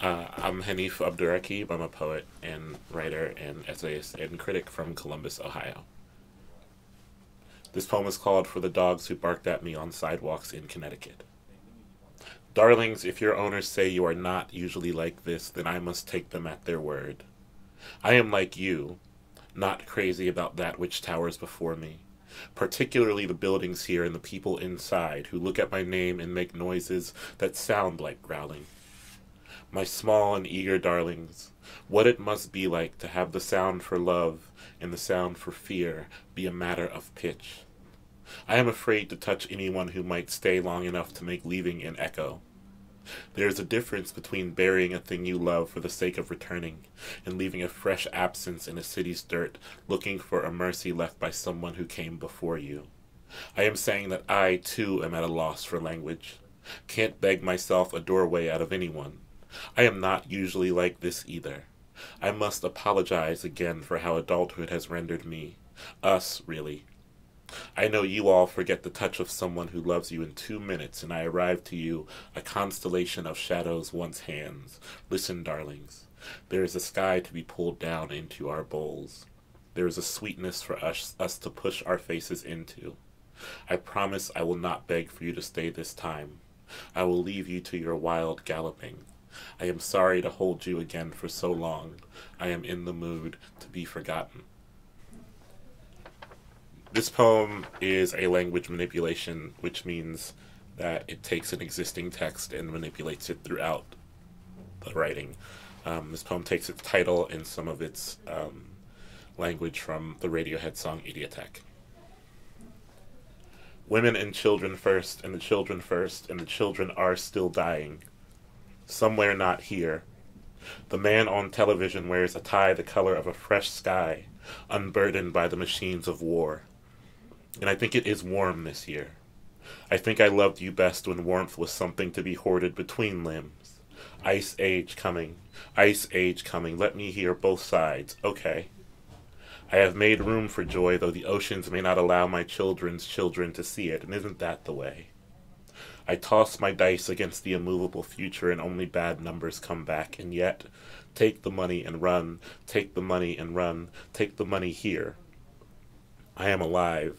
Uh, I'm Hanif Abdurraqib. I'm a poet and writer and essayist and critic from Columbus, Ohio. This poem is called For the Dogs Who Barked at Me on Sidewalks in Connecticut. Darlings, if your owners say you are not usually like this, then I must take them at their word. I am like you, not crazy about that which towers before me, particularly the buildings here and the people inside who look at my name and make noises that sound like growling my small and eager darlings, what it must be like to have the sound for love and the sound for fear be a matter of pitch. I am afraid to touch anyone who might stay long enough to make leaving an echo. There is a difference between burying a thing you love for the sake of returning and leaving a fresh absence in a city's dirt looking for a mercy left by someone who came before you. I am saying that I, too, am at a loss for language. Can't beg myself a doorway out of anyone. I am not usually like this either. I must apologize again for how adulthood has rendered me. Us, really. I know you all forget the touch of someone who loves you in two minutes, and I arrive to you, a constellation of shadows once hands. Listen, darlings. There is a sky to be pulled down into our bowls. There is a sweetness for us, us to push our faces into. I promise I will not beg for you to stay this time. I will leave you to your wild galloping. I am sorry to hold you again for so long. I am in the mood to be forgotten. This poem is a language manipulation, which means that it takes an existing text and manipulates it throughout the writing. Um, this poem takes its title and some of its um, language from the Radiohead song Idioteque. Women and children first, and the children first, and the children are still dying somewhere not here. The man on television wears a tie the color of a fresh sky, unburdened by the machines of war. And I think it is warm this year. I think I loved you best when warmth was something to be hoarded between limbs. Ice age coming, ice age coming, let me hear both sides, okay. I have made room for joy, though the oceans may not allow my children's children to see it, and isn't that the way? I toss my dice against the immovable future and only bad numbers come back, and yet, take the money and run, take the money and run, take the money here. I am alive,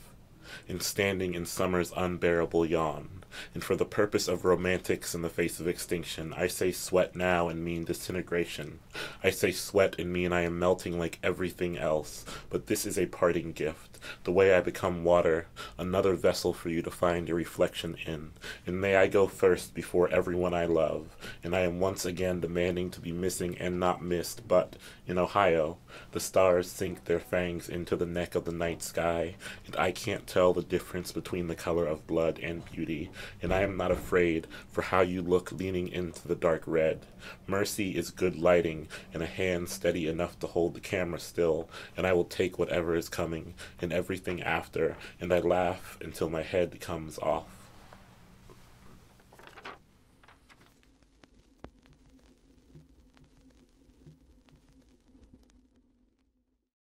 and standing in summer's unbearable yawn and for the purpose of romantics in the face of extinction, I say sweat now and mean disintegration. I say sweat and mean I am melting like everything else, but this is a parting gift, the way I become water, another vessel for you to find your reflection in. And may I go first before everyone I love, and I am once again demanding to be missing and not missed, but in Ohio, the stars sink their fangs into the neck of the night sky, and I can't tell the difference between the color of blood and beauty, and I am not afraid for how you look leaning into the dark red. Mercy is good lighting, and a hand steady enough to hold the camera still, and I will take whatever is coming, and everything after, and I laugh until my head comes off.